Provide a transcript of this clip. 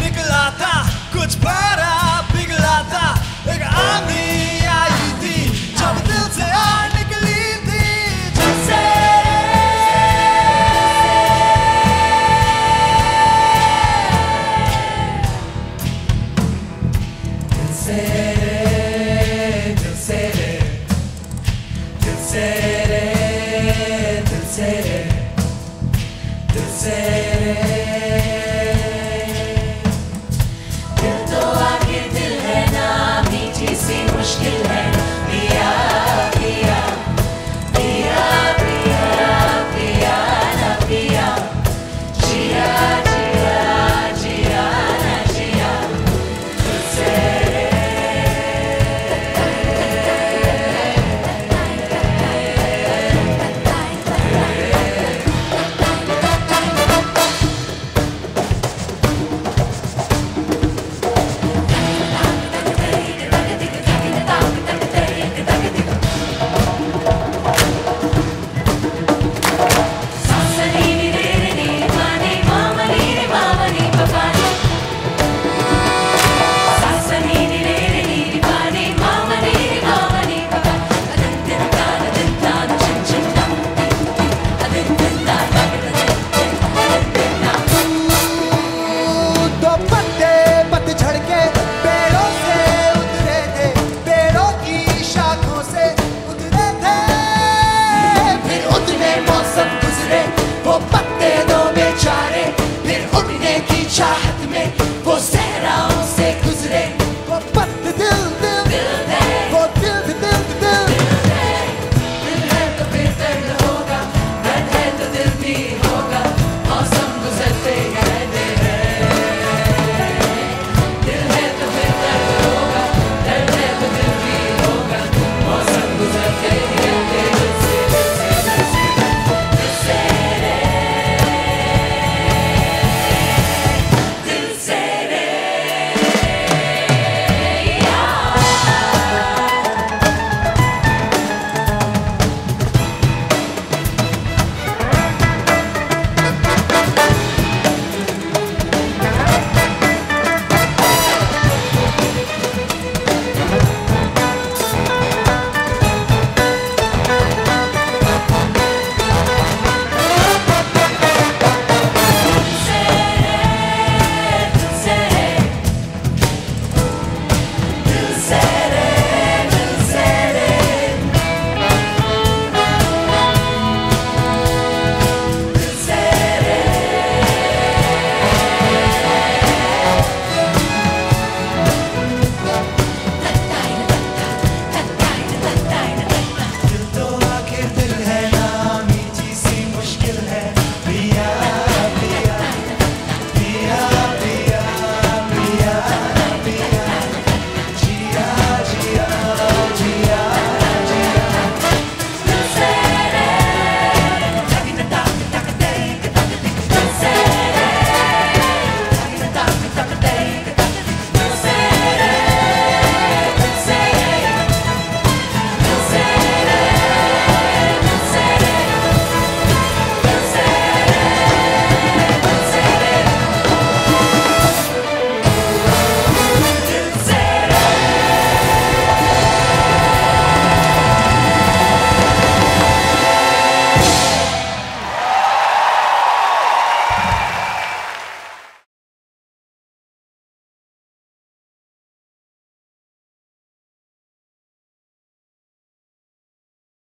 Nicolata, kurz para.